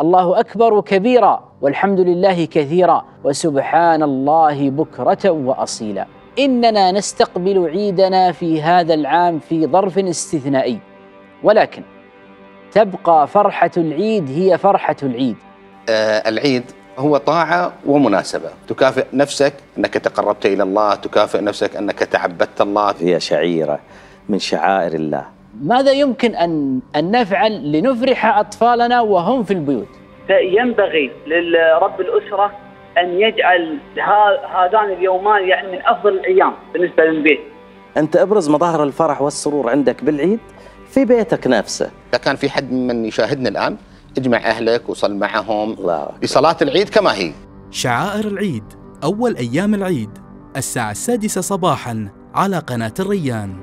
الله أكبر كبيرا والحمد لله كثيرا وسبحان الله بكرة وأصيلا. إننا نستقبل عيدنا في هذا العام في ظرف استثنائي. ولكن تبقى فرحة العيد هي فرحة العيد. آه العيد هو طاعة ومناسبة. تكافئ نفسك أنك تقربت إلى الله تكافئ نفسك أنك تعبدت الله. هي شعيرة من شعائر الله. ماذا يمكن ان أن نفعل لنفرح أطفالنا وهم في البيوت؟ ينبغي لرب الأسرة أن يجعل هذان اليومان يعني من أفضل الأيام بالنسبة للبيت. أنت أبرز مظاهر الفرح والسرور عندك بالعيد في بيتك نفسه. إذا كان في حد من يشاهدنا الآن اجمع أهلك وصل معهم. لصلاة العيد كما هي. شعائر العيد أول أيام العيد الساعة السادسة صباحا على قناة الريان.